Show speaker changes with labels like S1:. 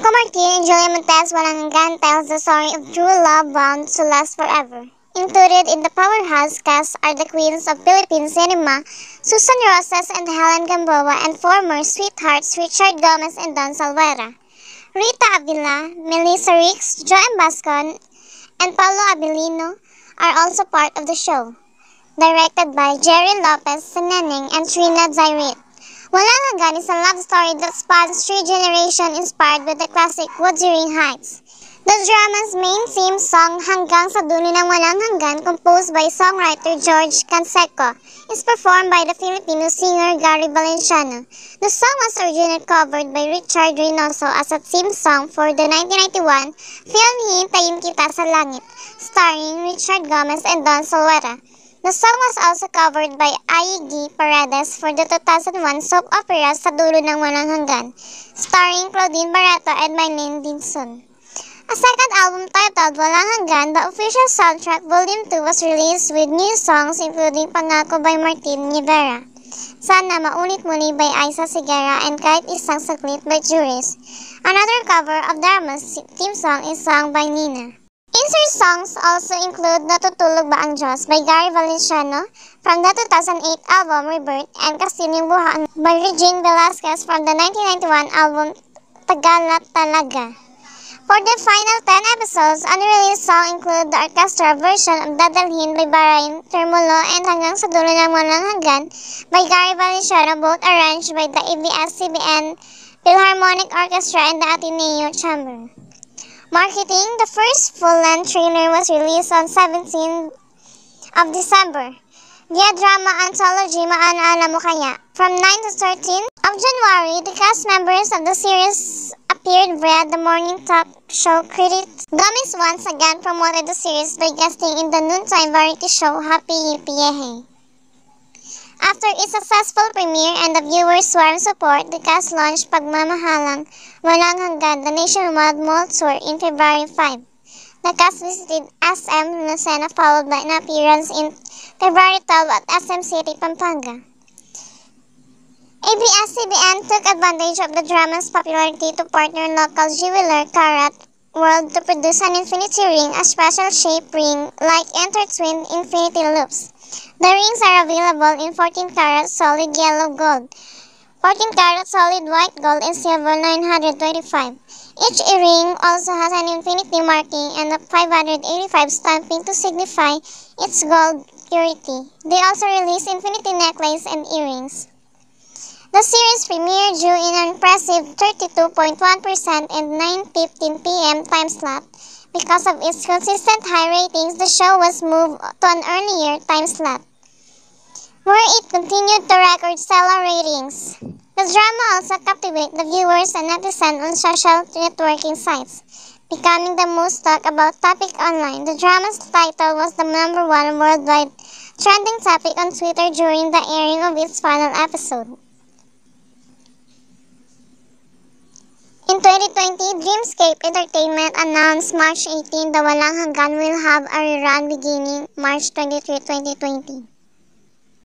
S1: Martin and Julia Montes Walang Hanggan tells the story of true love bound to last forever. Included in the powerhouse cast are the queens of Philippine cinema, Susan Roces and Helen Gamboa, and former sweethearts Richard Gomez and Don Salvera. Rita Avila, Melissa Ricks, Joem Bascon, and Paulo Avelino are also part of the show. Directed by Jerry Lopez Sineneng and Trina Dayrit. Walang Hanggan is a love story that spans three generations inspired with the classic Wuthering Heights. The drama's main theme song, Hanggang sa Dulo ng Walang Hanggan, composed by songwriter George Canseco, is performed by the Filipino singer Gary Valenciano. The song was originally covered by Richard Reynoso as a theme song for the 1991 film Hihintayin Kita sa Langit, starring Richard Gomez and Don Solera. The song was also covered by Aigi Paredes for the 2001 soap opera Sa Dulo ng Walang Hanggan, starring Claudine Barreto and Mylene Dinson. A second album titled Walang Hanggan, the official soundtrack Volume 2 was released with new songs including Pangako by Martin Rivera, Sana Maunit Muli by Aiza Sigara, and Kahit Isang Saglit by Juris. Another cover of Dharma's theme song is sung by Nina. Insert songs also include Natutulog Ba Ang Diyos by Gary Valenciano from the 2008 album Rebirth and Kastilyong Buhaan by Regine Velasquez from the 1991 album Tagalat Talaga. For the final 10 episodes, unreleased songs include the orchestra version of Dadalhin by Barayin Termulo and Hanggang sa Dulo ng Walang Hanggan by Gary Valenciano, both arranged by the ABS-CBN Philharmonic Orchestra and the Ateneo Chamber. Marketing The first full-length trailer was released on 17th of December via drama anthology Maana Mo Kaya. From 9 to 13 of January, the cast members of the series appeared via the morning talk show critics. Gomez once again promoted the series by guesting in the noontime variety show Happy Yippee After its successful premiere and the viewers' warm support, the cast launched Pagmamahalang Walang Hanggan, the nationwide mall tour in February 5. The cast visited SM Lucena followed by an appearance in February 12 at SM City, Pampanga. ABS-CBN took advantage of the drama's popularity to partner local jeweler Karat World to produce an infinity ring, a special shape ring like intertwined infinity loops. The rings are available in 14 karat solid yellow gold, 14 karat solid white gold, and silver 925. Each earring also has an infinity marking and a 585 stamping to signify its gold purity. They also release infinity necklace and earrings. The series premiered due in an impressive 32.1% and 9.15 p.m. time slot. Because of its consistent high ratings, the show was moved to an earlier time slot, where it continued to record stellar ratings. The drama also captivated the viewers and netizens on social networking sites, becoming the most talked about topic online. The drama's title was the number one worldwide trending topic on Twitter during the airing of its final episode. In 2020, Dreamscape Entertainment announced March 18 the Walang Hanggan will have a rerun beginning March 23, 2020.